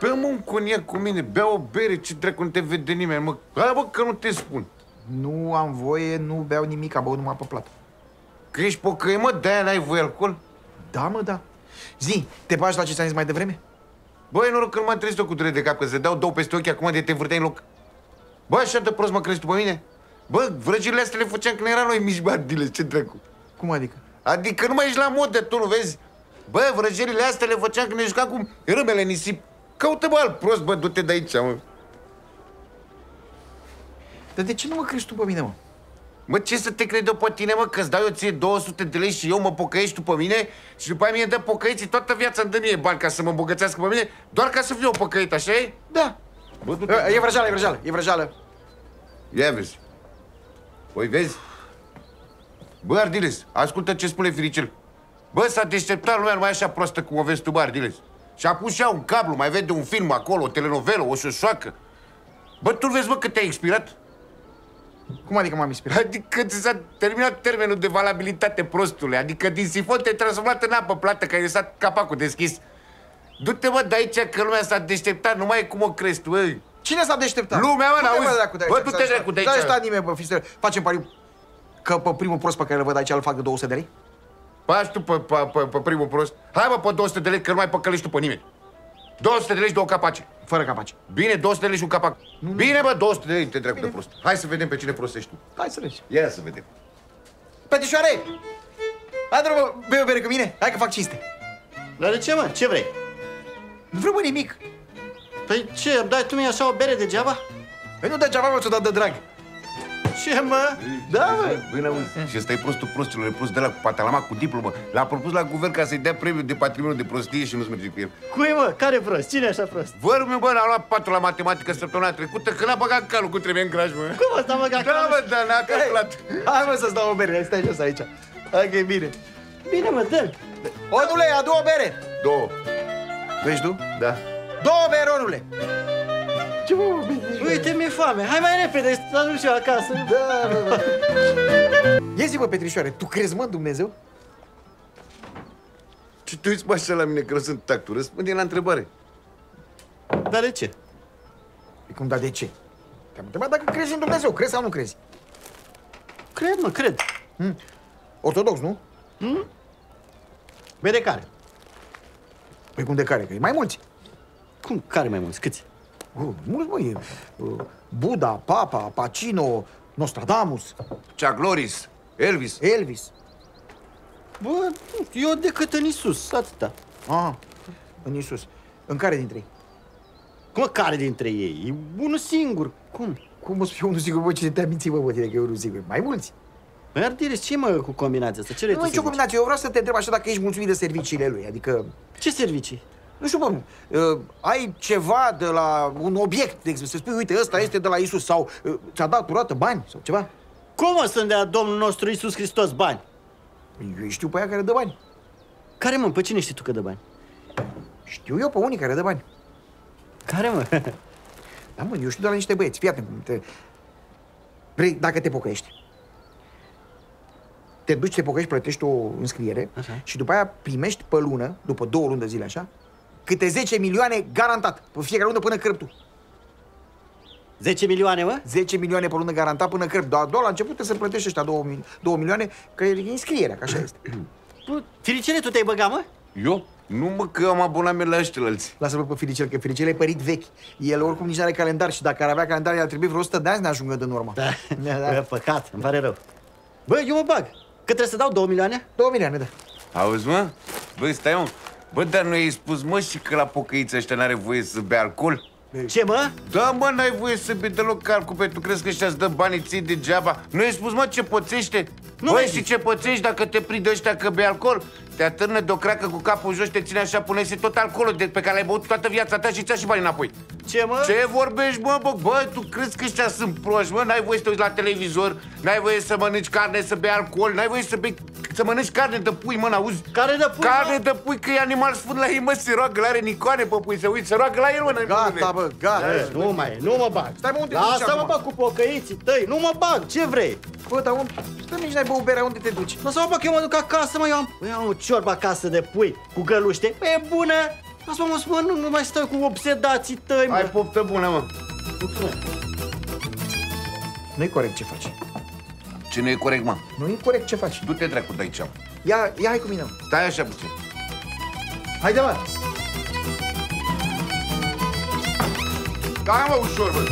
Bea mă un coniac cu mine, bea o bere, ce dracu nu te vede nimeni, mă. Hai bă, că nu te spun. Nu am voie, nu beau nimic, am băut numai pe plată. Că ești pocăi, mă, de-aia n-ai voie alcool? Da, mă, da. Zi, te bagi la ce ți-am zis mai devreme? Băi, noroc că nu m-am trezit eu cu durere de cap, că se dau două peste ochi acum de te vârteai în loc. Bă, așa de prost mă crezi tu pe mine? Bă, vrăjile astea le făceam când eram noi mici bardile, ce dracu? Cum adică? Adică nu mai ești la modă, tu nu vezi? Bă, vrăjelile astea le făceam când ne jucam cu râmele nisip. Caută, bă, alt prost, bă, du-te de aici, mă. Dar de ce nu mă crezi tu pe mine, mă? Mă, ce să te cred eu pe tine, mă, că-ți dau eu ție 200 de lei și eu mă pocăiești tu pe mine și după aia mie dă pocăiții toată viața îmi dă mie bani ca să mă îmbogățească pe mine, doar ca să fiu eu pocăit, așa e? Da. Bă, du-te. E vrăjeală, e vrăjeală, e vrăjeală. Ia vezi. Păi vezi? Bă, Ardiles, ascultă ce spune Firicel. Bă, s-a deșteptat lumea numai așa prostă cum o vezi tu, bă, Ardiles. Și a pus și ea un cablu, mai vede un film acolo, o telenovelă, o șoșoacă. Bă, tu vezi, bă, cât te-ai expirat? Cum adică m-am inspirat? Adică ți s-a terminat termenul de valabilitate, prostule. Adică din sifon te-ai transformat în apă plată, că ai lăsat capacul deschis. Du-te, mă, de aici, că lumea s-a deșteptat, numai cum o crezi tu, băi. Cine s-a deșteptat? Lumea, mă, Du-te, n-auzi? dracu de Bă, aici, du-te, stai, dracu, de stai, aici. stai, nimeni, bă, fiți Facem pariu că pe primul prost pe care îl văd aici îl fac de 200 de lei? Pași tu pe, pe, pe, pe primul prost. Hai, mă, pe 200 de lei, că nu mai păcălești tu pe nimeni. 200 de lei și două capace. Fără capace. Bine, 200 de lei și un capac. Bine, bă, 200 de lei, te dracu de prost. Hai să vedem pe cine prostești tu. Hai să vezi. Ia să vedem. Petișoare! Hai, drăbă, bei o bere cu mine. Hai că fac cinste. Dar de ce, mă? Ce vrei? Nu vreau, mă, nimic. Păi ce, îmi dai tu mie așa o bere degeaba? Păi nu degeaba, mă, ți-o dat de drag. Ce, mă? Da, mă. Băi, n-auzi. Și ăsta e prostul prostilor, e prost de la cu patalama cu diplomă. L-a propus la guvern ca să-i dea premiul de patrimoniu de prostie și nu-ți merge cu el. Cui, mă? Care prost? Cine e așa prost? Vărul meu, bă, l-a luat patru la matematică săptămâna trecută, că n-a băgat calul cu trebuie în graj, mă. Cum ăsta, mă, Da, mă, da, n-a calculat. Hai, mă, să-ți dau o bere. Stai jos aici. Hai că e bine. Bine, mă, dă Onule, adu o bere. Două. Vezi tu? Da. Două bere, onule. Ce mă, bine. Uite, mi-e foame. Hai mai repede, să ajung și eu acasă. Da, bă, bă. Ia zi, bă, Petrișoare, tu crezi, mă, în Dumnezeu? Ce te uiți, mă, așa la mine, că nu sunt tactul? Răspunde la întrebare. Dar de ce? E cum, da, de ce? Te-am întrebat dacă crezi în Dumnezeu. Crezi sau nu crezi? Cred, mă, cred. Ortodox, nu? Bere care? Păi cum de care? Că e mai mulți. Cum? Care mai mulți? Câți? Uh, mulți, mă, e uh, Buddha, Papa, Pacino, Nostradamus, Cea Gloris, Elvis. Elvis. Bă, eu decât în Isus, atâta. Ah, în Isus. În care dintre ei? Cum mă, care dintre ei? E unul singur. Cum? Cum o să fie unul sigur, bă, ce te-a mințit, bă, bă, tine, că e unul sigur? Mai mulți. Păi, Ardiris, ce mă cu combinația asta? Ce vrei Nu tu e nicio să zici? combinație. Eu vreau să te întreb așa dacă ești mulțumit de serviciile lui. Adică, Ce servicii? Nu știu, bă, uh, ai ceva de la un obiect, de exemplu, să spui, uite, ăsta este de la Isus sau uh, ți-a dat urată bani sau ceva. Cum o să-mi dea Domnul nostru Isus Hristos bani? Eu știu pe aia care dă bani. Care, mă? Pe cine știi tu că dă bani? Știu eu pe unii care dă bani. Care, mă? Da, mă, eu știu de la niște băieți. Fii atent. Te... Vrei, dacă te pocăiești, te duci, te pocăiești, plătești o înscriere Așa. și după aia primești pe lună, după două luni de zile așa, câte 10 milioane garantat, pe fiecare lună până crăp tu. 10 milioane, mă? 10 milioane pe lună garantat până crăp. Dar doar la început trebuie să plătești ăștia 2, 2 milioane, că e înscrierea, că așa este. Bă, Firicele, tu te-ai băgat, mă? Eu? Nu, mă, că eu am abonament la ăștilalți. Lasă-l pe Firicel, că Firicel e părit vechi. El oricum nici nu are calendar și dacă ar avea calendar, i-ar trebui vreo 100 de ani să ne ajungă din urmă. Da. Da, Bă, da. păcat, îmi pare rău. Bă, eu mă bag. Că trebuie să dau 2 milioane? 2 milioane, da. Auzi, mă? Băi, stai, mă. Bă, dar nu ai spus, mă, și că la pocăiți ăștia n-are voie să bea alcool? Ce, mă? Da, mă, n-ai voie să bei deloc alcool, pe tu crezi că ăștia îți dă banii ții degeaba? Nu ai spus, mă, ce pățește? Nu Băi, mi-ai și zis. ce pățești dacă te prind ăștia că bei alcool? Te atârnă de o cracă cu capul jos, te ține așa, pune tot alcoolul de pe care l-ai băut toată viața ta și ți și banii înapoi. Ce, mă? Ce vorbești, mă, bă, bă, tu crezi că ăștia sunt proști, mă? N-ai voie să te uiți la televizor, n-ai voie să mănânci carne, să bei alcool, n-ai voie să bei, să mănânci carne de pui, mă, n-auzi? Care de pui, Carne mă? de pui, că e animal sfânt la ei, mă, se roagă, l-are nicoane pe pui, se uită, se roagă la el, mă, Gata, bă, gata. Bă, nu mai, nu mă bag. Stai, mă, unde te duci Lasă-mă, acum? bă, cu pocăiții tăi. Nu mă bag. Ce vrei? Bă, dar unde... Stai, nici n-ai băut berea, unde te duci? Lasă-mă, bă, că eu mă duc acasă, mă. Eu am, eu am un ciorb acasă de pui cu găluște. Bă, e bună. Lasă-mă, mă, spun, nu, nu mai stai cu obsedații tăi, mă. Ai poftă bună, mă. Nu-i corect ce faci. Ce nu e corect, mă? Nu e corect ce faci. Du-te dracu de aici, mă. Ia, ia hai cu mine. mă. Stai așa puțin. Haide, mă. Hai, mă, ușor, bă.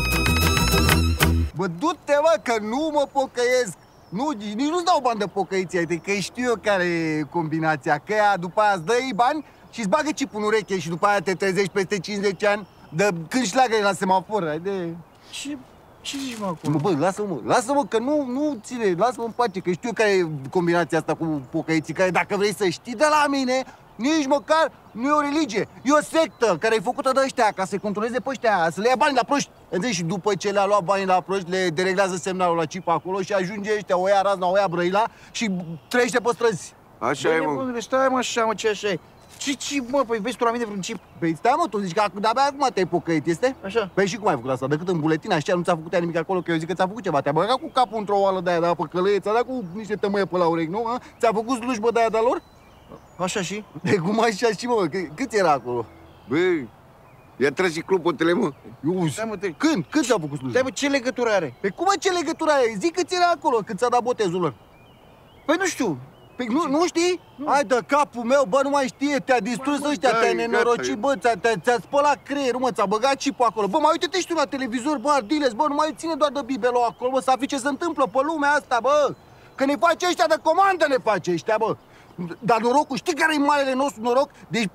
Bă, du-te, mă, că nu mă pocăiesc. Nu, nici nu-ți dau bani de pocăiție, uite, că știu eu care e combinația. Că ea după aia îți dă ei bani și îți bagă chipul în ureche și după aia te trezești peste 50 ani de când șleagă la semafor. Haide. Ce, ce zici, mă, acolo? Mă, bă, lasă-mă, lasă-mă, că nu, nu ține, lasă-mă în pace, că știu care e combinația asta cu pocăiții, care dacă vrei să știi de la mine, nici măcar nu e o religie, e o sectă care e făcută de ăștia ca să-i controleze pe ăștia, să le ia bani la proști. Înțelegi? Și după ce le-a luat banii la proști, le dereglează semnalul la chip acolo și ajunge ăștia, o ia razna, o ia brăila și trăiește pe străzi. Așa e, mă. Nebunule, stai mă așa, mă, ce așa e? Ce, ce, mă, păi vezi tu la mine vreun chip? Păi stai mă, tu zici că ac- de-abia acum te-ai pocăit, este? Așa. Păi și cum ai făcut asta? Decât în buletin, așa, nu ți-a făcut ea nimic acolo, că eu zic că ți-a făcut ceva. Te-a băgat cu capul într-o oală de aia de apă călăie, ți-a dat cu niște tămâie pe la urechi, nu? A? Ți-a făcut slujbă de aia de lor? Așa și? De cum așa și mă, că, cât era acolo? Bă, ia tragi și clopotele, mă. Eu, Stai mă, te... când? Când ți-a făcut slujbă? Stai mă, ce legătură are? Pe cum mă, ce legătură ai? Zic cât era acolo, cât ți-a dat botezul lor. Păi nu știu. Păi nu, nu știi? Hai de capul meu, bă, nu mai știe, te-a distrus Bă, ăștia, da, te-a e nenorocit, gata, bă, ți-a, te-a, ți-a spălat creierul, mă, ți-a băgat chipul acolo. Bă, mai uite-te și tu la televizor, bă, Ardiles, bă, nu mai ține doar de bibelo acolo, bă, să afli ce se întâmplă pe lumea asta, bă. Că ne face ăștia de comandă, ne face ăștia, bă. Dar norocul, știi care e marele nostru noroc? Deci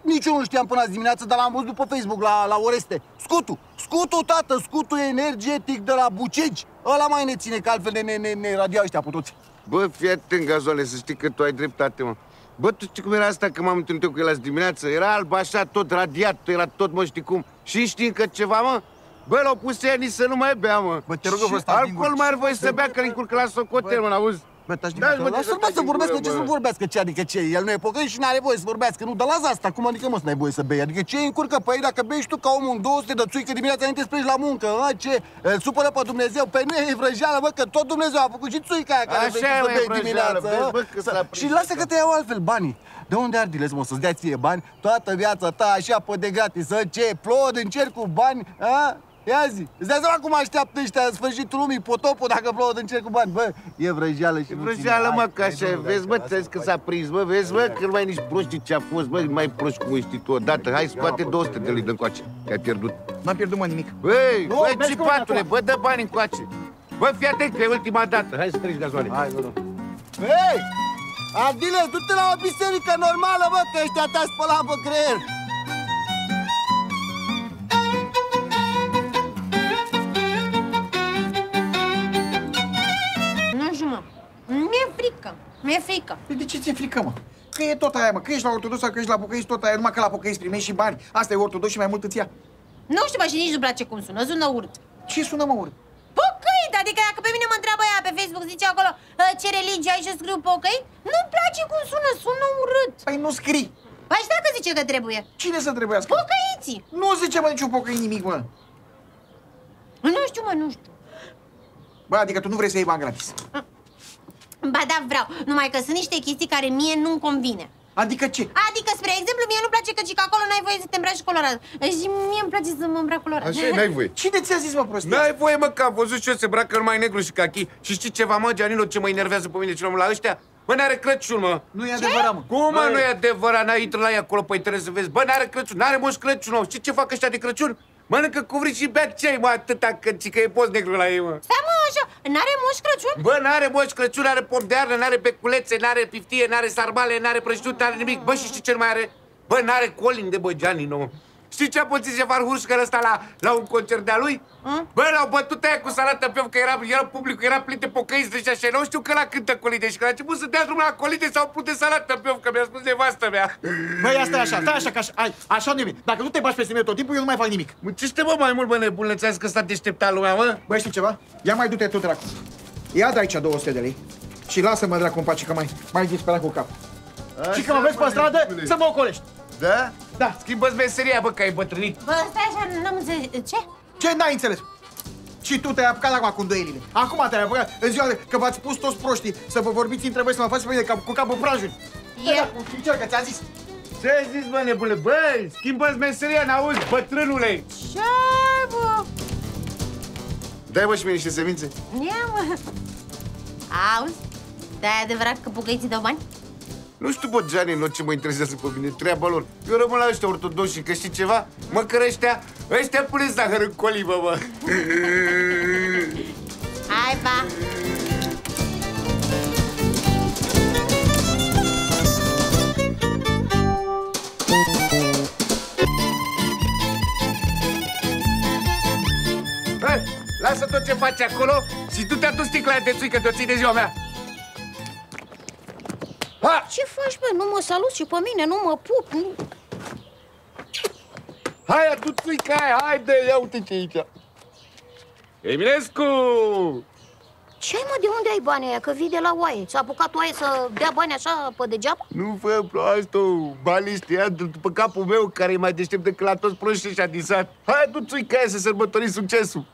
nici eu nu știam până azi dimineață, dar l-am văzut pe Facebook la, la Oreste. Scutul, scutul, tată, scutul energetic de la Bucegi. Ăla mai ne ține, că altfel ne, ne, ne, ne radiau ăștia pe toți. Bă, fii atent, gazoane, să știi că tu ai dreptate, mă. Bă, tu știi cum era asta că m-am întâlnit eu cu el azi dimineață? Era alb așa, tot radiat, era tot mă știi cum. Și știi încă ceva, mă? Bă, l-au pus ea nici să nu mai bea, mă. Bă, te rog eu, Și vă stați din Alcool gură. mai are voie să bea, că îl încurcă la socotel, mă, auzi? Bă, taci din Da, gură. mă, Lasă-l, mă, taci să din vorbească, gură, ce bă. să vorbească, ce, adică ce, el nu e pocăit și n-are voie să vorbească, nu, dar lasă asta, cum adică mă să n-ai voie să bei, adică ce îi încurcă pe ei dacă bei și tu ca omul în 200 de țuică dimineața înainte să pleci la muncă, a, ce, îl supără pe Dumnezeu, pe nu e vrăjeală, bă, că tot Dumnezeu a făcut și țuica aia care Așa vrei e, tu să mă, e bei vrăjeală, dimineața, vezi, a? bă, că s-a Să- prins și lasă că asta. te iau altfel banii. De unde ardiles, mă, să-ți dea ție bani toată viața ta așa pe de gratis, să ce, plod în cer cu bani, a? Ia zi, îți dai seama cum așteaptă ăștia în sfârșitul lumii, potopul dacă plouă în cer cu bani, bă, e vrăjeală și E nu vrăjeală, ține. mă, Hai, că hai, așa, domnule, vezi, bă, lasă-mă, ți-ai zis că hai. s-a prins, bă, vezi, bă, că nu mai nici proști ce a fost, bă, mai proști cum știi tu odată. Hai, scoate 200 de lei de încoace, că ai pierdut. N-am pierdut, mă, nimic. Băi, Nu, bă, mergi cu mine cipatule, acum. bă, dă bani încoace. Bă, fii atent, că e ultima dată. Hai să treci gazoane. Hai, bă, nu. Hei! Ardile, du-te la o biserică normală, bă, că ăștia te-a spălat pe creier. Mi-e frică. Păi de ce ți-e frică, mă? Că e tot aia, mă. Că ești la ortodox sau că ești la pocăiți, tot aia. Numai că la pocăiți primești și bani. Asta e ortodox și mai mult îți ia. Nu știu, bă, și nici nu place cum sună. Sună urât. Ce sună, mă, urât? Pocăit, adică dacă pe mine mă întreabă ea pe Facebook, zice acolo "Ă, ce religie ai și scriu pocăit, nu-mi place cum sună, sună urât. Păi nu scrii. Păi și dacă zice că trebuie? Cine să trebuiască? Pocăiții. Nu zice, mă, niciun pocăit nimic, mă. Nu știu, mă, nu știu. Bă, adică tu nu vrei să iei bani gratis. Ba da, vreau, numai că sunt niște chestii care mie nu-mi convine. Adică ce? Adică, spre exemplu, mie nu-mi place că și că acolo n-ai voie să te îmbraci colorat. Și mie îmi place să mă îmbrac colorat. Așa e, n-ai voie. Cine ți-a zis, mă, prostie? N-ai voie, mă, că am văzut și eu se bracă numai negru și cachi. Și știi ceva, mă, Gianilo, ce mă enervează pe mine ce la ăștia? Bă, n-are Crăciun, mă. Nu e adevărat, mă. Cum, mă, nu e adevărat? N-ai intră la ea acolo pe internet să vezi. Bă, n-are Crăciun, n-are moș Crăciun, mă. Știi ce fac ăștia de Crăciun? Mănâncă cuvrici și bea ceai, mă, atâta, că, ci că e post negru la ei, mă. Stai, mă, așa, n-are moș Crăciun? Bă, n-are moș Crăciun, are pom de arnă, n-are beculețe, n-are piftie, n-are sarbale, n-are prăjituri, n-are nimic. Bă, și știi ce nu mai are? Bă, n-are colin de băgeani, nu. Știi ce a pățit Șefar Hurșcăr ăsta la, la un concert de-a lui? Mm? Bă, l-au bătut aia cu salată pe că era, era publicul, era plin de pocăiți de așa, nu știu că la cântă colinde și că a început să dea drumul la colinde sau pute salată pe că mi-a spus nevastă mea. Băi, asta e așa, stai așa, că așa, ai, așa nu e bine. Dacă nu te bași peste mine tot timpul, eu nu mai fac nimic. Mă, ce știi, bă, mai mult, bă, nebunule, ți-a zis că s-a deșteptat lumea, mă? Băi, știi ceva? Ia mai du-te tu, dracu. Ia de aici 200 de lei și lasă-mă, dracu, în pace, că mai, mai disperat cu cap. Și că mă vezi pe stradă, să mă ocolești. Da? Da. Schimbă-ți meseria, bă, că ai bătrânit. Bă, stai așa, n-am înțeles. Ce? Ce n-ai înțeles? Și tu te-ai apucat acum cu îndoielile. Acum te-ai apucat în ziua de, că v-ați pus toți proștii să vă vorbiți între voi, să mă faceți pe mine ca, cu capul prajuri. Eu- Da, încercă, ți-a zis. Ce ai zis, bă, nebule? Băi, schimbă-ți meseria, n-auzi, bătrânule! Ce, bă? Dai, mă, și mie niște semințe. Ia, mă. Auzi? Da, e adevărat că pocăiții dau bani? Nu știu, bă, Gianni, nu ce mă interesează pe mine, treaba lor. Eu rămân la ăștia ortodoxi, că știi ceva? Măcar ăștia, ăștia pune zahăr în colibă, bă. Hai, pa! Hai, lasă tot ce faci acolo și du-te atu sticla de țuică de-o ții de ziua mea. Ha! Ce faci, bă? Nu mă salut și pe mine, nu mă pup, nu... Hai, atu țuica aia, haide, ia uite ce e aici. Eminescu! Ce mă, de unde ai banii aia? Că vii de la oaie. Ți-a apucat oaie să dea bani așa pe degeaba? Nu fă proastă, banii ăștia după capul meu, care e mai deștept decât la toți proștii ăștia din sat. Hai, adu țuica aia să sărbătorim succesul.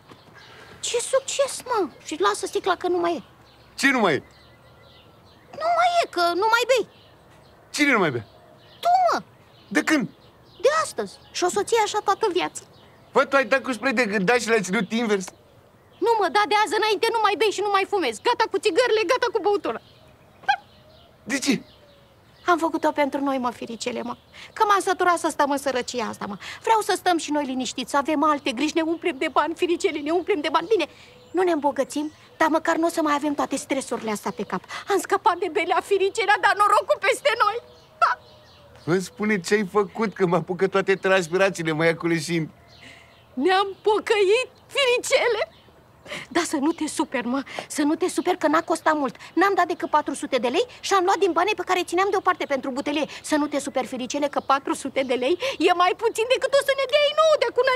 Ce succes, mă! Și lasă sticla că nu mai e. Ce nu mai e? Nu mai e, că nu mai bei. Cine nu mai bea? Tu, mă, De când? de astăzi. Și o să ții așa toată viața. Bă, tu ai dat cu spray de gândaș și l-ai ținut invers. Nu, mă, da, de azi înainte nu mai bei și nu mai fumezi. Gata cu țigările, gata cu băutura. De ce? Am făcut-o pentru noi, mă, firicele, mă. Că m-am săturat să stăm în sărăcia asta, mă. Vreau să stăm și noi liniștiți, să avem alte griji, ne umplem de bani, firicele, ne umplem de bani. Bine, nu ne îmbogățim, dar măcar nu o să mai avem toate stresurile astea pe cap. Am scăpat de belea firicelea, dar norocul peste noi. Ha! Vă spune ce ai făcut, că mă apucă toate transpirațiile, mă ia cu leșin. Ne-am pocăit, firicele! Da, să nu te super, mă, să nu te super că n-a costat mult N-am dat decât 400 de lei și am luat din banii pe care țineam deoparte pentru butelie Să nu te super, firicele, că 400 de lei e mai puțin decât o să ne dea nouă de acum